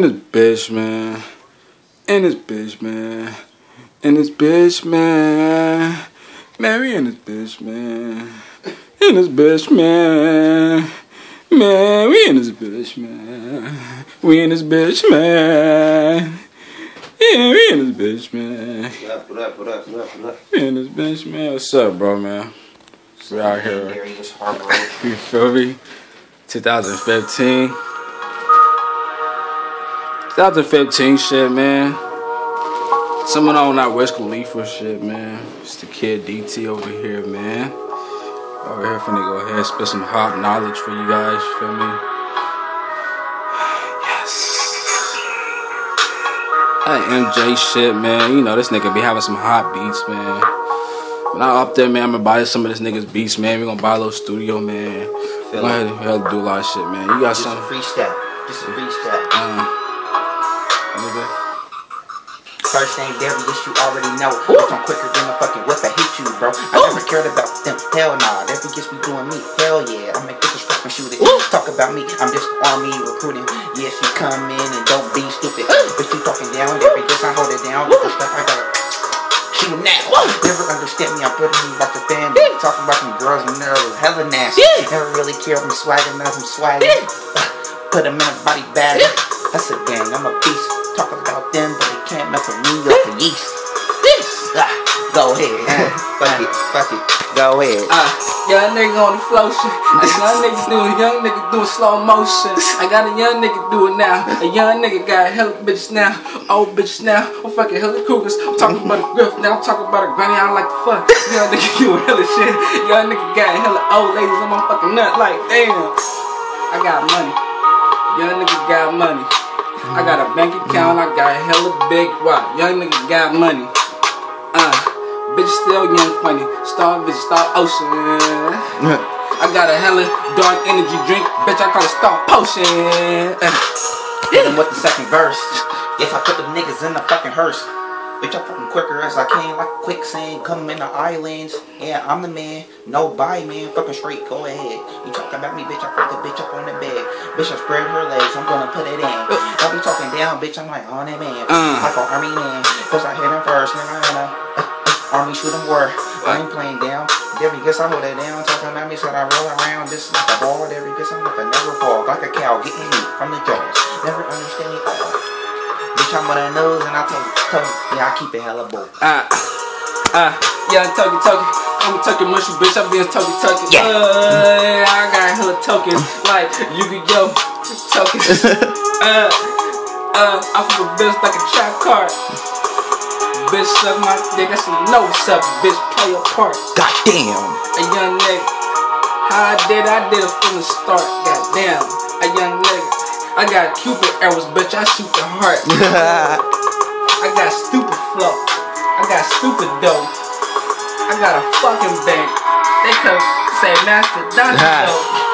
In this bitch, man. In this bitch, man. In this bitch, man. Man, we in this bitch, man. In this bitch, man. Man, we in this bitch, man. We in this bitch, man. Yeah, we in this bitch, man. What up, what up, what up, what up, what up? We in this bitch, man. What's up, bro, man? We out here. You feel me? 2015. 2015 shit, man. Someone on that Wiz Khalifa shit, man. It's the kid DT over here, man. Over here finna go ahead and spit some hot knowledge for you guys, you feel me? Yes. That MJ shit, man. You know, this nigga be having some hot beats, man. When I up there, man, I'm gonna buy some of this nigga's beats, man. We gonna buy a little studio, man. Feel Go ahead and to do a lot of shit, man. You got Just a some, freestyle. Just a freestyle. um, nigga. First name Darius, you already know. Bitch, I'm quicker than a fucking whip. I hate you, bro. I never cared about them. Hell nah. Every gets be doing me. Hell yeah. I'm make bitches fucking shoot it. Talk about me. I'm just army recruiting. Yes, you come in and don't be stupid. Bitch, you talking down. Gets I hold it down. The stuff I got. Shoot now. Never understand me. I'm putting me about the family. Talking about them girls and they're hella nasty. Never really care if I'm swagging as I'm swagging. Put them in a body bag. That's a gang. I'm a beast. Talk about them, but they can't mess with me off the yeast. Ah, go ahead. fuck it. Fuck it. Go ahead. Uh, young nigga on the flow shit. A young nigga doing, young nigga doing slow motion. I got a young nigga do it now. A young nigga got hella bitches now. Old bitches now. I'm fucking hella cougars. I'm talking about a griff now. I'm talking about a granny. I don't like the fuck. Young nigga doing hella shit. Young nigga got hella old ladies on my fucking nut. Like, damn. I got money. Young nigga got money. I got a bank account. I got a hella big. Why? Young nigga got money. Uh, bitch still young funny. Star bitch, star ocean. I got a hella dark energy drink. Bitch, I call it star potion. Uh, Hit him with the second verse. Yes, I put them niggas in the fucking hearse. Bitch, I'm fucking quicker as I can, like quicksand. Come in the islands. Yeah, I'm the man. No bye, man. Fucking straight, go ahead. You talking about me, bitch. I put the bitch up on the bed. Bitch, I spread her legs. I'm gonna put it in. Don't be talking down, bitch. I'm like on that man. Uh. I call army man. Cause I hit him first. Nah, nah, nah. Army shoot him word. I ain't playing down. Every guess I hold it down. Talking about me, said I roll around. This is like a ball. Every guess I'm like a never fall. Like a cow getting meat from the jaws. Never understand me all. Bitch, I'm on the nose and I told Yeah, I keep it hella bold. uh, uh, yeah, token, token. I'm a token mushy bitch. I'm being token, token. Yeah. Uh, I got hella tokens. Like, you could yo, tokens. uh, uh, I'm from a bitch like a trap card. Bitch, suck my dick. That's some no suck. Bitch, play your part. Goddamn. a young nigga. How I did, I did it from the start. Goddamn, a young nigga. I got Cupid arrows, bitch. I shoot the heart. I got stupid flow. I got stupid dough. I got a fucking bank. They could say Master Donnie.